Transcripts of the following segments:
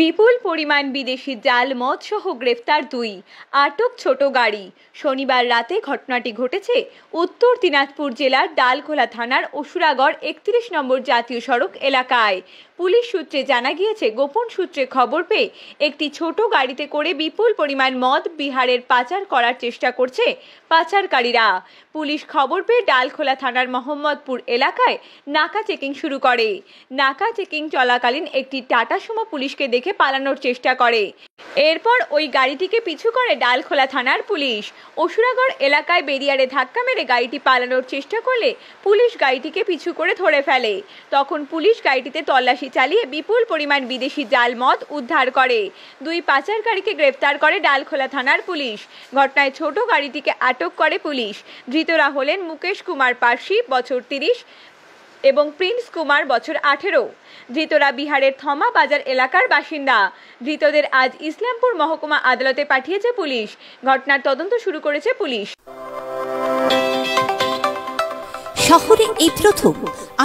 বিপুল পরিমাণ বিদেশি জাল মদ সহ গ্রেফতার দুই। আটক ছোট গাড়ি। শনিবার রাতে ঘটনাটি ঘটেছে উত্তর দিনাজপুর জেলার ডালখোলা থানার অসুরাগড় একত্রিশ নম্বর জাতীয় সড়ক এলাকায়। পুলিশ সূত্রে জানা গিয়েছে, গোপন সূত্রে খবর পেয়ে একটি ছোট গাড়িতে করে বিপুল পরিমাণ মদ বিহারের পাচার করার চেষ্টা করছে পাচারকারীরা। পুলিশ খবর পেয়ে ডালখোলা থানার মোহাম্মদপুর এলাকায় নাকা চেকিং শুরু করে। নাকা চেকিং চলাকালীন একটি টাটা সুমো পুলিশকে দেখে পালানোর চেষ্টা করে। এরপর ওই গাড়িটিকে পিছু করে ডালখোলা থানার পুলিশ। অসুরাগড় এলাকায় বেরিয়ারে ধাক্কা মেরে গাড়িটি পালানোর চেষ্টা করলে পুলিশ গাড়িটিকে পিছু করে ধরে ফেলে। তখন পুলিশ গাড়িটিতে তল্লাশি চালিয়ে বিপুল পরিমাণ বিদেশি জাল মদ উদ্ধার করে। দুই পাচারকারীকে গ্রেপ্তার করে ডালখোলা থানার পুলিশ। ঘটনায় ছোট গাড়িটিকে আটক করে পুলিশ। ধৃতরা হলেন মুকেশ কুমার পার্সি বছর তিরিশ এবং প্রিন্স কুমার বছর আঠেরো। ধৃতরা বিহারের থমা বাজার এলাকার বাসিন্দা। ধৃতদের আজ ইসলামপুর মহকুমা আদালতে পাঠিয়েছে পুলিশ। ঘটনার তদন্ত শুরু করেছে পুলিশ। শহরে এই প্রথম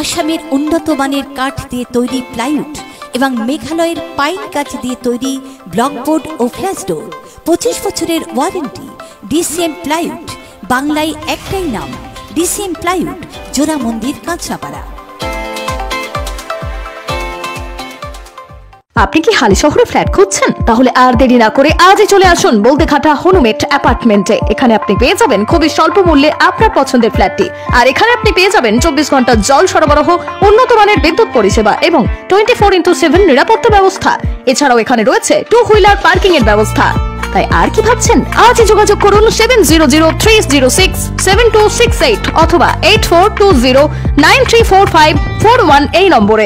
আসামের উন্নত মানের কাঠ দিয়ে তৈরি প্লাইউড এবং মেঘালয়ের পাইন গাছ দিয়ে তৈরি ব্লকবোর্ড ও ফ্ল্যাশ ডোর, পঁচিশ বছরের ওয়ারেন্টি, ডিসিএম প্লাইউড, বাংলায় একটাই নাম, ডিসিএম প্লাইউড জোড়া মন্দির কাঁচরাপাড়া আপনি কি হালি শহরে ফ্ল্যাট খুঁজছেন? তাহলে আর দেরি না করে আজই চলে আসুন বলতে বলদেঘাটা হনুমেট অ্যাপার্টমেন্টে। এখানে আপনি পেয়ে যাবেন খুবই স্বল্প মূল্যে আপনার পছন্দের ফ্ল্যাটটি। আর এখানে আপনি পেয়ে যাবেন চব্বিশ ঘণ্টা জল সরবরাহ, উন্নত মানের বিদ্যুৎ পরিষেবা এবং টোয়েন্টি ফোর ইন্টু সেভেন নিরাপত্তা ব্যবস্থা। এছাড়াও এখানে রয়েছে টু হুইলার পার্কিং এর ব্যবস্থা। তাই আর কি ভাবছেন? আজই যোগাযোগ করুন seven zero zero three zero six seven two six eight অথবা eight four two zero nine three four five four one এই নম্বরে।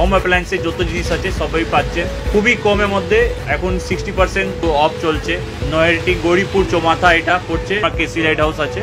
home অ্যাপ্লায়েন্সে যত জিনিস আছে, সবই পাচ্ছে। খুবই কমের মধ্যে এখন সিক্সটি পার্সেন্ট অফ চলছে। নয়ারটি গৌরীপুর চোমাথা এটা পড়ছে কেসি লাইট হাউস আছে।